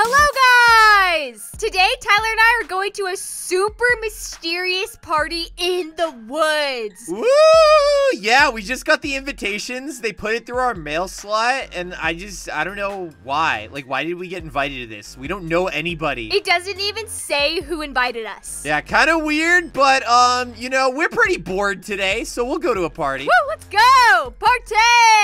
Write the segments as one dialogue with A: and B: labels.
A: Hello! Today, Tyler and I are going to a super mysterious party in the woods.
B: Woo! Yeah, we just got the invitations. They put it through our mail slot, and I just, I don't know why. Like, why did we get invited to this? We don't know anybody.
A: It doesn't even say who invited us.
B: Yeah, kind of weird, but, um, you know, we're pretty bored today, so we'll go to a party.
A: Woo, let's go! Party!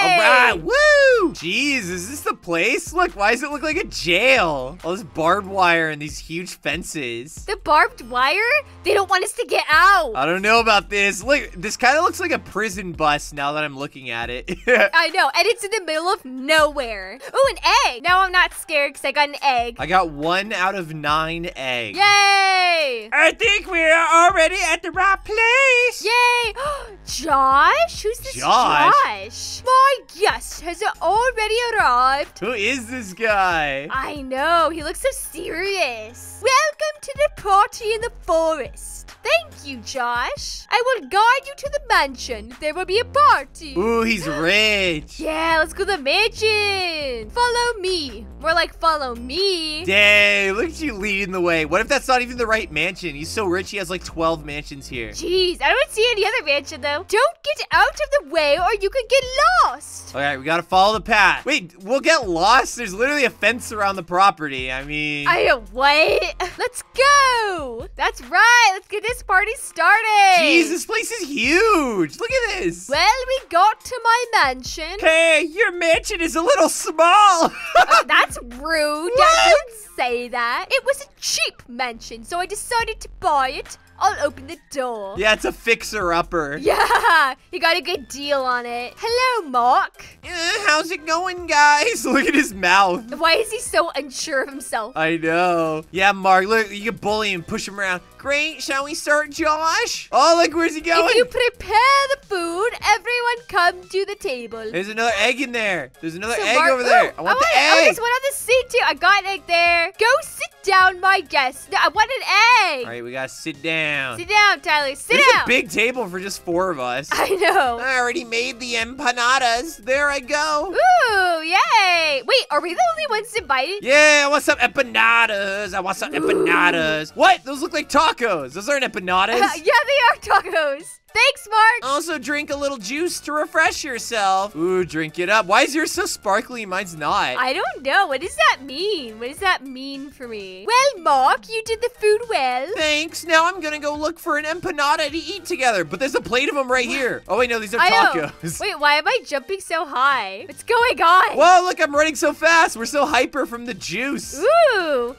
B: All right, woo! Jeez, is this the place? Look, why does it look like a jail? All this barbed wire and these huge fences.
A: The barbed wire? They don't want us to get out.
B: I don't know about this. Look, this kind of looks like a prison bus now that I'm looking at it.
A: I know, and it's in the middle of nowhere. Ooh, an egg! Now I'm not scared because I got an egg.
B: I got one out of nine eggs.
A: Yay!
B: I think we're already at the right place.
A: Yay! Josh? Who's this
B: Josh?
A: Josh? My guest has already arrived.
B: Who is this guy?
A: I know, he looks so serious. Welcome to the party in the forest. Thank you, Josh. I will guide you to the mansion. There will be a party.
B: Ooh, he's rich.
A: Yeah, let's go to the mansion. Follow me. More like follow me.
B: Dang, look at you leading the way. What if that's not even the right mansion? He's so rich, he has like 12 mansions here.
A: Jeez, I don't see any other mansion though. Don't get out of the way or you could get lost.
B: All right, we gotta follow the path. Wait, we'll get lost? There's literally a fence around the property. I mean...
A: I wait. Let's go. That's right. Let's get this party started.
B: Jeez, this place is huge. Look at this.
A: Well, we got to my mansion.
B: Hey, your mansion is a little small.
A: Uh, that's rude. Yeah, don't say that. It was a cheap mansion, so I decided to buy it. I'll open the door.
B: yeah, it's a fixer-upper.
A: Yeah, he got a good deal on it. Hello, Mark.
B: Eh, how's it going, guys? Look at his mouth.
A: Why is he so unsure of himself?
B: I know. Yeah, Mark, look, you can bully him, push him around. Great, shall we start, Josh? Oh, look, where's he going?
A: If you prepare the food, everyone come to the table.
B: There's another egg in there. There's another
A: So
B: egg
A: Mark-
B: over there.
A: Ooh,
B: I want the
A: I want
B: egg.
A: this one on the seat too. I got an egg there. Go sit down, my guest. No, I want an egg.
B: All right, we gotta sit down.
A: Sit down, Tyler. Sit
B: There's
A: down.
B: a big table for just four of us.
A: I know.
B: I already made the empanadas. There I go.
A: Ooh, yay. Wait, are we the only ones invited?
B: Yeah, I want some empanadas. I want some empanadas. What? Those look like tacos. Those aren't empanadas.
A: Uh, yeah, they are tacos. Thanks, Mark.
B: Also, drink a little juice to refresh yourself. Ooh, drink it up. Why is yours so sparkly? Mine's not.
A: I don't know. What does that mean? What does that mean for me? Well, Mark, you did the food well.
B: Thanks. Now I'm gonna go look for an empanada to eat together. But there's a plate of them right here. Oh wait, no, these are
A: I know.
B: tacos.
A: Wait, why am I jumping so high? What's going on?
B: Whoa, look, I'm running so fast. We're so hyper from the juice.
A: Ooh.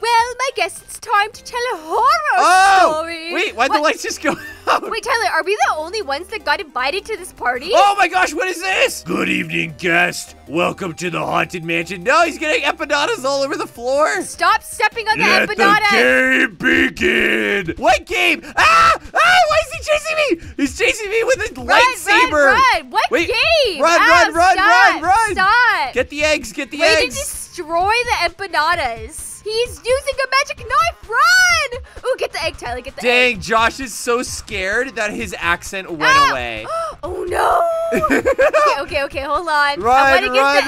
A: Well, I guess it's time to tell a horror
B: Oh!
A: story.
B: Wait, why'd
A: What?
B: the lights just go out?
A: Wait, Tyler, are we the only ones that got invited to this party?
B: Oh my gosh, what is this? Good evening, guest. Welcome to the Haunted Mansion. No, he's getting empanadas all over the floor.
A: Stop stepping on the
B: Let
A: empanada.
B: the game begin. What game? Ah! Ah! Why is he chasing me? He's chasing me with his
A: Run,
B: lightsaber.
A: Run, run. What
B: Wait,
A: game?
B: run,
A: Ow,
B: run, run,
A: stop,
B: run, run.
A: Stop.
B: Get the eggs. Get the
A: Way to
B: eggs.
A: destroy the empanadas. He's using a magic knife. Run! Ooh, get the egg, Tyler. Get the egg.
B: Dang, Josh is so scared that his accent went
A: Ow!
B: away.
A: oh no. okay, okay, okay. Hold on.
B: Run, run,
A: the egg.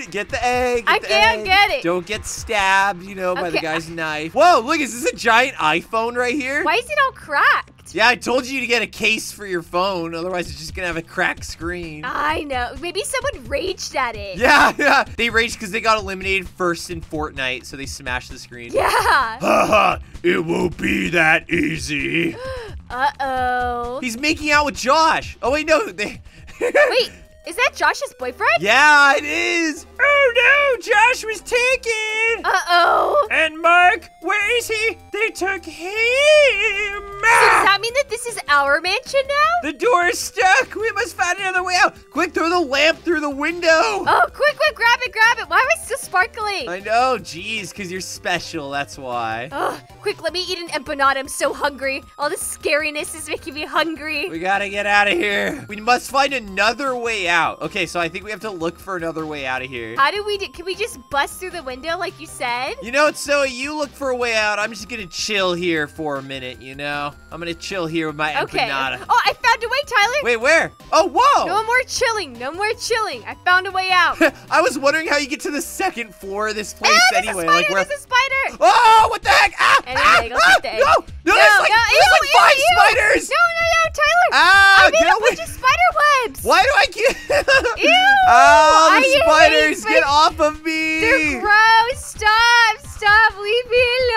B: run! Get the egg. get
A: I
B: the
A: can't
B: egg.
A: get it.
B: Don't get stabbed, you know, by the guy's knife. Whoa, look, is this a giant iPhone right here?
A: Why is it all cracked?
B: Yeah, I told you to get a case for your phone, otherwise it's just gonna have a cracked screen.
A: I know. Maybe someone raged at it.
B: Yeah, yeah. They raged because they got eliminated first in Fortnite, so they smashed the screen.
A: Yeah.
B: Haha, it won't be that easy.
A: Uh oh.
B: He's making out with Josh. Oh wait, no, they.
A: Wait, is that Josh's boyfriend?
B: Yeah, it is. Oh no, Josh was taken.
A: Uh oh.
B: And Mark, where is he? They took him.
A: Does that mean that this is our mansion now?
B: The door is stuck. We must find another way out. Quick, throw the lamp through the window.
A: Oh, quick, quick, grab it, grab it. Why am I still sparkling?
B: I know, jeez, because you're special, that's why.
A: Oh, quick, let me eat an empanada. I'm so hungry. All this scariness is making me hungry.
B: We gotta get out of here. We must find another way out. Okay, so I think we have to look for another way out of here.
A: How do we do? Can we just bust through the window like you said?
B: You know what, so you look for a way out. I'm just gonna chill here for a minute, you know? I'm gonna chill here with my
A: Okay.
B: empanada.
A: Oh, I found a way, Tyler.
B: Wait, where? Oh, whoa!
A: No more chilling. No more chilling. I found a way out.
B: I was wondering how you get to the second floor of this place
A: Ah, there's
B: anyway.
A: a spider.
B: like where?
A: There's a spider.
B: Oh, what the heck? Ah!
A: Anyway,
B: ah,
A: go
B: ah,
A: the egg.
B: no, no,
A: No,
B: there's like,
A: no,
B: there's
A: ew,
B: like
A: ew,
B: five
A: ew.
B: spiders.
A: No, no, no, Tyler.
B: Ah,
A: I made a
B: away.
A: bunch of spider webs.
B: Why do I get?
A: Ew,
B: oh, the spiders!
A: spiders.
B: Get off of me!
A: They're gross. Stop. Stop. Leave me alone.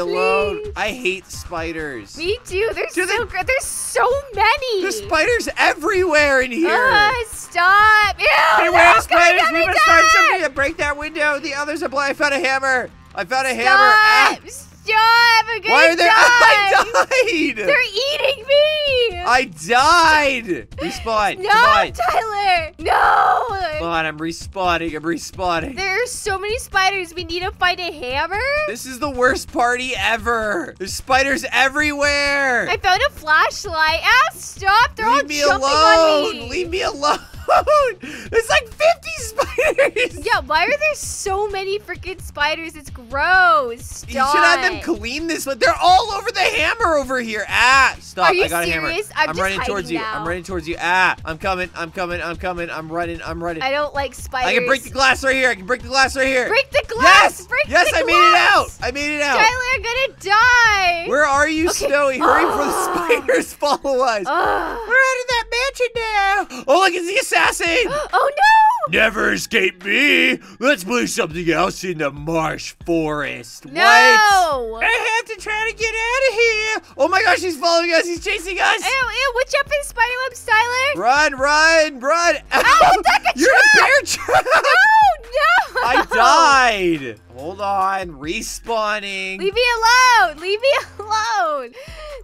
B: Alone.
A: Please.
B: I hate spiders.
A: Me too. There's so
B: they-
A: There's so many.
B: There's spiders everywhere in here.
A: Ah, stop. Ew,
B: Beware
A: no,
B: spiders! We must find somebody to break that window. The others are blind. I found a hammer. I found a hammer. Ah,
A: Stop. Stop.
B: Why are they?
A: die.
B: I died.
A: They're eating me.
B: I died. Respawn.
A: no. Tyler. No.
B: Come on. I'm respawning. I'm respawning.
A: There are so many spiders. We need to find a hammer.
B: This is the worst party ever. There's spiders everywhere.
A: I found a flashlight. Ah, stop. They're all
B: Leave me
A: jumping
B: alone.
A: on me.
B: Leave me alone. There's like 50 spiders.
A: Yeah, why are there so many freaking spiders? It's gross. Stop.
B: You should have them clean this one. They're all over the hammer over here. Ah, stop.
A: Are you
B: I got
A: serious?
B: a hammer.
A: I'm just
B: running towards you.
A: now.
B: I'm running towards you. Ah, I'm coming. I'm coming. I'm coming. I'm running. I'm running.
A: I don't like spiders.
B: I can break the glass right here. I can break the glass right here.
A: Break the glass.
B: yes.
A: Break
B: yes, I made it out. I made it out.
A: Tyler, I'm gonna die.
B: Where are you,
A: Okay.
B: Snowi? Hurry before the spiders follow us. We're out of that mansion now. Oh, look, it's the assassin.
A: oh no!
B: Never escape me. Let's play something else in the marsh forest.
A: No!
B: What? I have to try to get out of here. Oh my gosh, he's following us. He's chasing us.
A: Ew, ew, what's up in spider webs, Tyler?
B: Run, run, run.
A: Ow, it's like a
B: You're in a bear trap.
A: No, oh, no!
B: I died. Hold on, respawning.
A: Leave me alone! Leave me alone!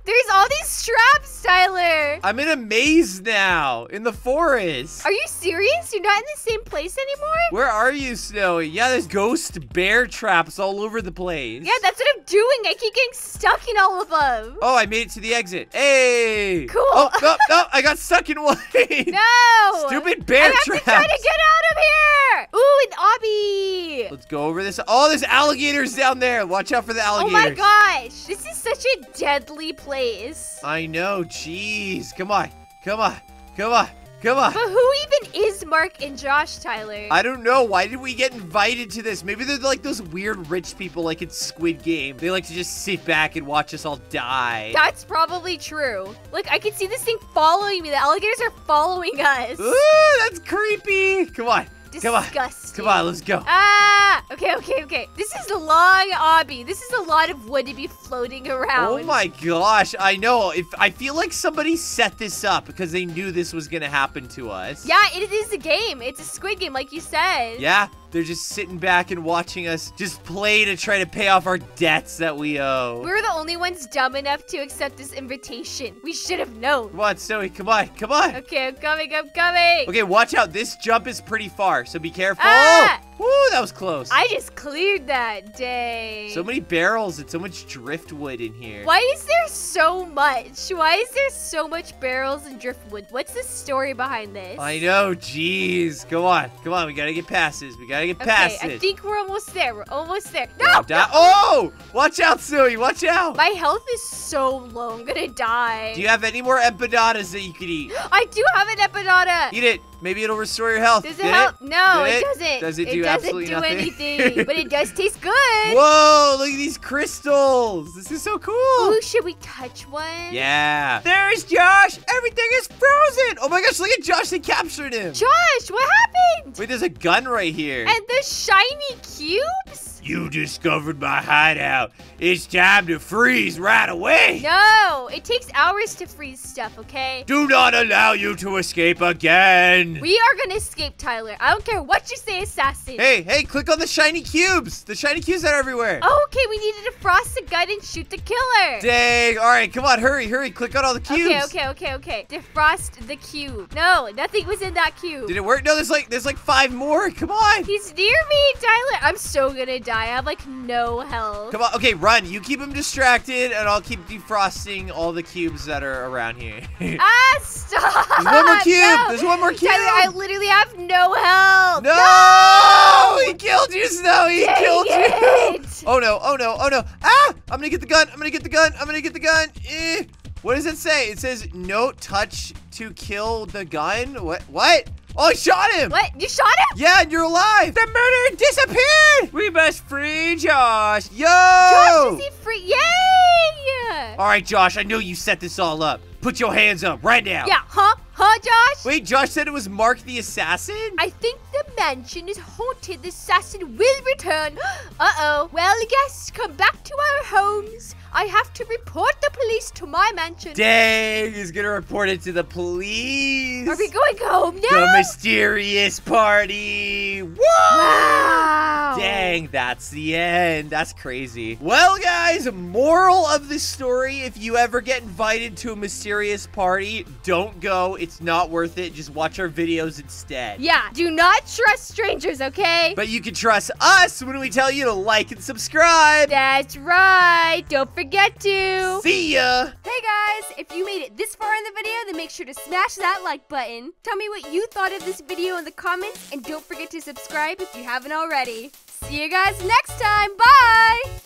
A: There's all these traps, Tyler!
B: I'm in a maze now, in the forest.
A: Are you serious? You're not in the same place anymore?
B: Where are you, Snowi? Yeah, there's ghost bear traps all over the place.
A: Yeah, that's what I'm doing. I keep getting stuck in all of them.
B: Oh, I made it to the exit. Hey!
A: Cool.
B: Oh, no, no, I got stuck in one.
A: No!
B: Stupid bear trap.
A: I have
B: traps.
A: to try to get out of here! Ooh, an obby!
B: Let's go over this. Oh, there's alligators down there. Watch out for the alligators.
A: Oh my gosh! This is such a deadly place.
B: I know. Jeez. Come on. Come on. Come on. Come on.
A: But who even is Mark and Josh, Tyler?
B: I don't know. Why did we get invited to this? Maybe they're like those weird rich people like in Squid Game. They like to just sit back and watch us all die.
A: That's probably true. Look, I can see this thing following me. The alligators are following us.
B: Ooh, that's creepy. Come on. Come on.
A: Disgusting.
B: Come on, let's go.
A: Ah! Okay, okay, okay. This is a long obby. This is a lot of wood to be floating around.
B: Oh my gosh, I know. If I feel like somebody set this up because they knew this was gonna happen to us.
A: Yeah, it is a game. It's a squid game, like you said.
B: Yeah, they're just sitting back and watching us just play to try to pay off our debts that we owe.
A: We're the only ones dumb enough to accept this invitation. We should have known.
B: Come on, Snowi, come on, come on.
A: Okay, I'm coming, I'm coming.
B: Okay, watch out. This jump is pretty far, so be careful.
A: Ah!
B: Woo, that was close.
A: I just cleared that day.
B: So many barrels and so much driftwood in here.
A: Why is there so much? Why is there so much barrels and driftwood? What's the story behind this?
B: I know, jeez. Come on, come on. We gotta get past this. We gotta get
A: Okay,
B: past
A: I think we're almost there. We're almost there.
B: Don't
A: No!
B: Oh! Watch out, Snowi. Watch out.
A: My health is so low. I'm gonna die.
B: Do you have any more empanadas that you could eat?
A: I do have an empanada.
B: Eat it. Maybe it'll restore your health.
A: Does it
B: Did
A: help? No, it,
B: it?
A: doesn't.
B: Does it
A: it
B: do
A: doesn't
B: absolutely
A: do
B: nothing?
A: anything, but it does taste good.
B: Whoa! Look at these crystals. This is so cool.
A: Ooh, should we touch one?
B: Yeah. There's Josh. Everything is frozen. Oh my gosh! Look at Josh. They captured him.
A: Josh, what happened?
B: Wait, there's a gun right here.
A: And the shiny cubes?
B: You discovered my hideout. It's time to freeze right away.
A: No, it takes hours to freeze stuff, okay?
B: Do not allow you to escape again.
A: We are gonna escape, Tyler. I don't care what you say, assassin.
B: Hey, hey, click on the shiny cubes. The shiny cubes are everywhere.
A: Oh, okay, we need to defrost the gun and shoot the killer.
B: Dang. All right, come on, hurry, hurry. Click on all the cubes.
A: Okay, okay, okay, okay. Defrost the cube. No, nothing was in that cube.
B: Did it work? No, there's like there's like five more. Come on.
A: He's near me, Tyler. I'm so gonna die. I have like no health.
B: Come on. Okay, run. You keep him distracted, and I'll keep defrosting all the cubes that are around here.
A: Ah, stop!
B: There's one more cube.
A: No.
B: There's one more cube.
A: Tyler, I literally have no health.
B: no! He killed you, Snow. He
A: Dang
B: killed you. Oh no! Oh no! Oh no! Ah! I'm I'm gonna get the gun. I'm gonna get the gun. I'm gonna get the gun. Eh. What does it say? It says no touch to kill the gun. What? What? Oh, I shot him.
A: What? You shot him?
B: Yeah, and you're alive. The murderer disappeared.
C: We must free Josh.
B: Yo.
A: Josh, is he free? Yay!
B: All right, Josh. I know you set this all up. Put your hands up right now.
A: Yeah, huh? Huh, Josh?
B: Wait, Josh said it was Mark the assassin.
A: I think the mansion is haunted. The assassin will return. Uh-oh. Well, guests, come back to our homes. I have to report the police to my mansion.
B: Dang, he's gonna report it to the police.
A: Are we going home now?
B: The mysterious party. Whoa!
A: Wow.
B: Dang, that's the end. That's crazy. Well, guys, moral of the story if you ever get invited to a mysterious party, don't go. It's not worth it. Just watch our videos instead.
A: Yeah, do not trust strangers, okay?
B: But you can trust us when we tell you to like and subscribe.
A: That's right. Don't forget to.
B: See ya.
A: Hey guys, if you made it this far in the video, then make sure to smash that like button. Tell me what you thought of this video in the comments, and don't forget to subscribe if you haven't already. See you guys next time. Bye!